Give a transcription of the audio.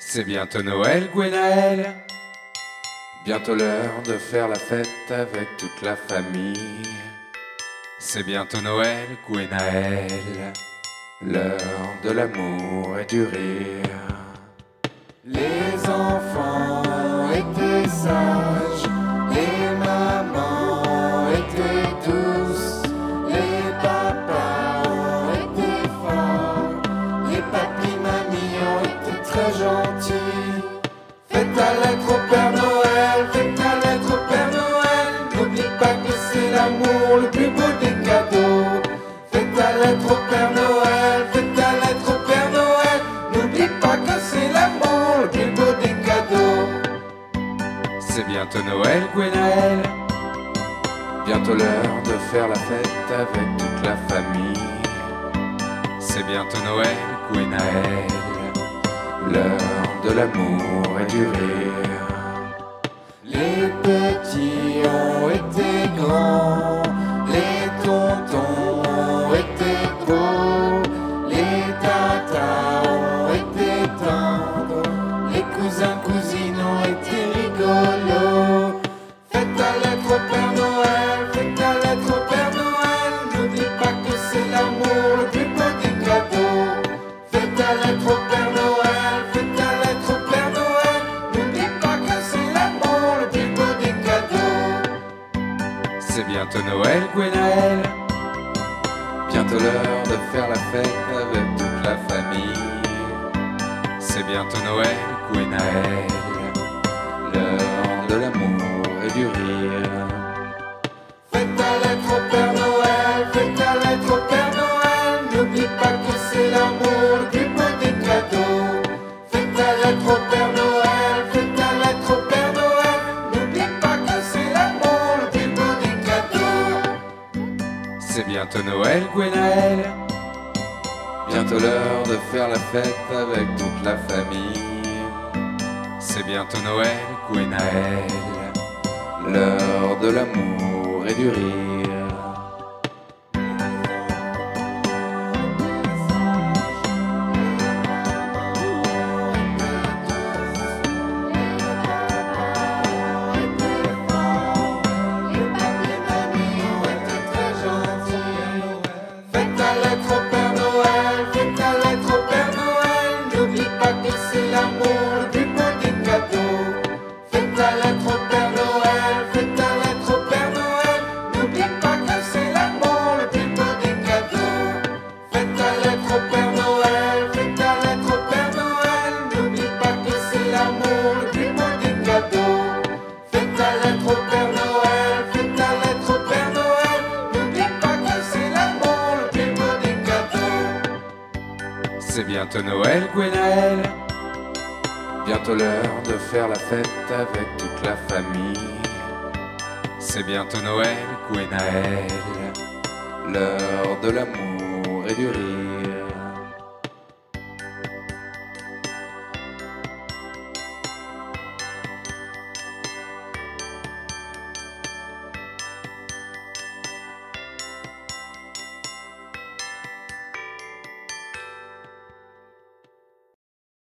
C'est bientôt Noël, Gwenaël. Bientôt l'heure de faire la fête avec toute la famille. C'est bientôt Noël, Gwenaël. L'heure de l'amour et du rire. Les enfants étaient sages, les ta lettre au Père Noël, faites ta lettre au Père Noël, n'oublie pas que c'est l'amour le plus beau des cadeaux. Faites ta lettre au Père Noël, faites ta lettre au Père Noël, n'oublie pas que c'est l'amour le plus beau des cadeaux. C'est bientôt Noël, Gwenaël. Bientôt l'heure de faire la fête avec toute la famille. C'est bientôt Noël, Gwenaël. L'heure de l'amour et du rire. Les petits ont été grands, les tontons ont été beaux, les tatas ont été tendres, les cousins cousines ont été rigolos. Faites lettre au Père bientôt Noël, Gwenaël. Bientôt l'heure de faire la fête avec toute la famille. C'est bientôt Noël, Gwenaël. L'heure de l'amour et du rire. Faites ta lettre au Père Noël, faites ta lettre au Père Noël, n'oublie pas que c'est l'amour beau des cadeaux. Faites ta lettre au C'est bientôt Noël, Gwenaël. Bientôt l'heure de faire la fête avec toute la famille. C'est bientôt Noël, Gwenaël. L'heure de l'amour et du rire. C'est bientôt Noël, Gwenaël. Bientôt l'heure de faire la fête avec toute la famille. C'est bientôt Noël, Gwenaël. L'heure de l'amour et du rire.